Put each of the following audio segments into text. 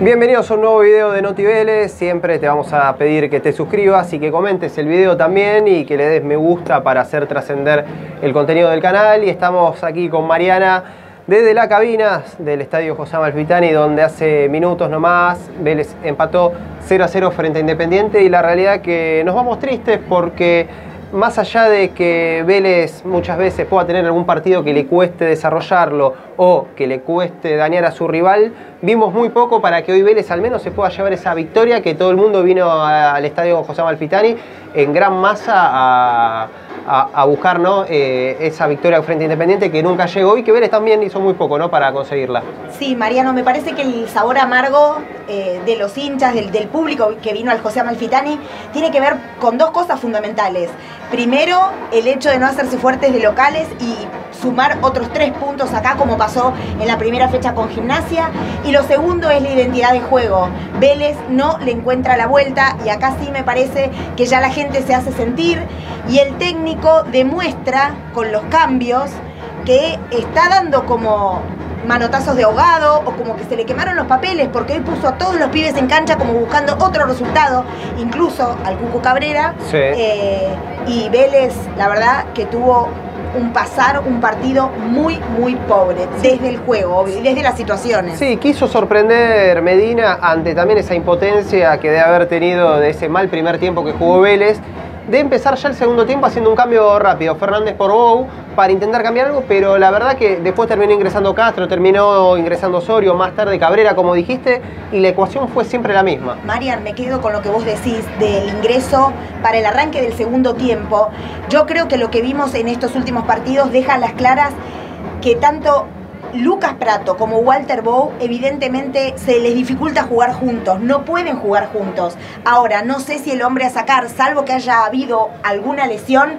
Bienvenidos a un nuevo video de Notiveles. Siempre te vamos a pedir que te suscribas y que comentes el video también y que le des me gusta para hacer trascender el contenido del canal. Y estamos aquí con Mariana desde la cabina del Estadio José Amalfitani, donde hace minutos nomás Vélez empató 0 a 0 frente a Independiente y la realidad que nos vamos tristes porque más allá de que Vélez muchas veces pueda tener algún partido que le cueste desarrollarlo o que le cueste dañar a su rival, vimos muy poco para que hoy Vélez al menos se pueda llevar esa victoria que todo el mundo vino al estadio José Malfitani en gran masa a, buscar ¿no? Eh, esa victoria frente a Independiente que nunca llegó y que Vélez también hizo muy poco ¿no? para conseguirla. Sí, Mariano, me parece que el sabor amargo eh, de los hinchas, del, del, público que vino al José Amalfitani, tiene que ver con dos cosas fundamentales. Primero, el hecho de no hacerse fuertes de locales y sumar otros tres puntos acá como pasó en la primera fecha con gimnasia. Y lo segundo es la identidad de juego. Vélez no le encuentra la vuelta y acá sí me parece que ya la gente se hace sentir y el técnico demuestra con los cambios que está dando como manotazos de ahogado o como que se le quemaron los papeles porque hoy puso a todos los pibes en cancha como buscando otro resultado, incluso al Cuco Cabrera. Eh, y Vélez, la verdad, que tuvo un pasar un partido muy, muy pobre, desde el juego, y desde las situaciones. Sí, quiso sorprender Medina ante también esa impotencia que debe haber tenido de ese mal primer tiempo que jugó Vélez de empezar ya el segundo tiempo haciendo un cambio rápido. Fernández por Bou para intentar cambiar algo, pero la verdad que después terminó ingresando Castro, terminó ingresando Osorio, más tarde Cabrera, como dijiste, y la ecuación fue siempre la misma. Marian, me quedo con lo que vos decís del ingreso para el arranque del segundo tiempo. Yo creo que lo que vimos en estos últimos partidos deja las claras que tanto Lucas Prato como Walter Bow evidentemente se les dificulta jugar juntos, no pueden jugar juntos. Ahora, no sé si el hombre a sacar, salvo que haya habido alguna lesión,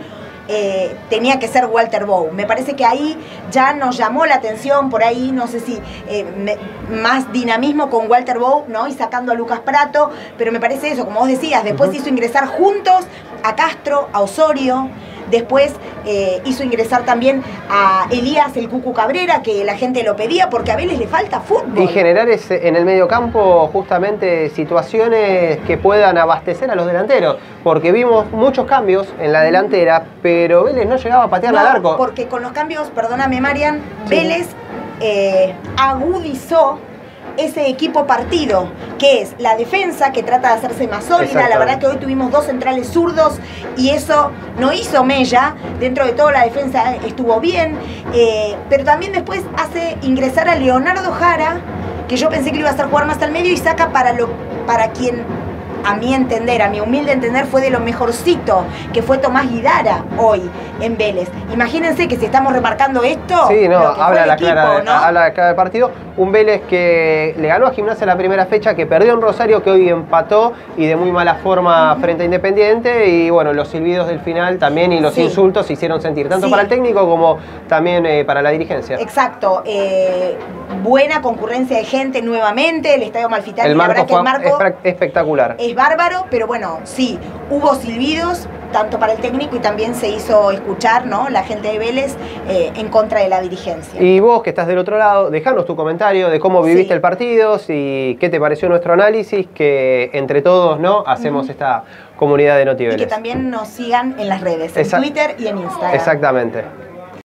eh, tenía que ser Walter Bow. Me parece que ahí ya nos llamó la atención, por ahí no sé si eh, más dinamismo con Walter Bow, ¿no? Y sacando a Lucas Prato, pero me parece eso, como vos decías, después hizo ingresar juntos a Castro, a Osorio. Después eh, hizo ingresar también a Elías el Cucu Cabrera, que la gente lo pedía porque a Vélez le falta fútbol. Y generar en el medio campo justamente situaciones que puedan abastecer a los delanteros, porque vimos muchos cambios en la delantera, pero Vélez no llegaba a patear al arco. Porque con los cambios, perdóname Marian, Vélez eh, agudizó ese equipo partido, que es la defensa que trata de hacerse más sólida. La verdad que hoy tuvimos dos centrales zurdos y eso no hizo mella. Dentro de todo la defensa estuvo bien, eh, pero también después hace ingresar a Leonardo Jara, que yo pensé que le iba a hacer jugar más al medio y saca para, lo, para quien a mi entender, a mi humilde entender, fue de lo mejorcito que fue Tomás Guidara hoy en Vélez. Imagínense que si estamos remarcando esto, sí, no, habla, la clara, habla la del partido. Un Vélez que le ganó a Gimnasia la primera fecha, que perdió en Rosario, que hoy empató y de muy mala forma frente a Independiente. Y bueno, los silbidos del final también y los insultos se hicieron sentir, tanto para el técnico como también eh, para la dirigencia. Exacto. Eh, buena concurrencia de gente nuevamente, el Estadio Malfitani, el la verdad que el marco espectacular es bárbaro, pero bueno, sí, hubo silbidos, tanto para el técnico y también se hizo escuchar, ¿no? La gente de Vélez eh, en contra de la dirigencia. Y vos que estás del otro lado, dejanos tu comentario de cómo viviste el partido, y qué te pareció nuestro análisis, que entre todos, ¿no? Hacemos esta comunidad de Noti Y que también nos sigan en las redes, en Twitter y en Instagram. Exactamente.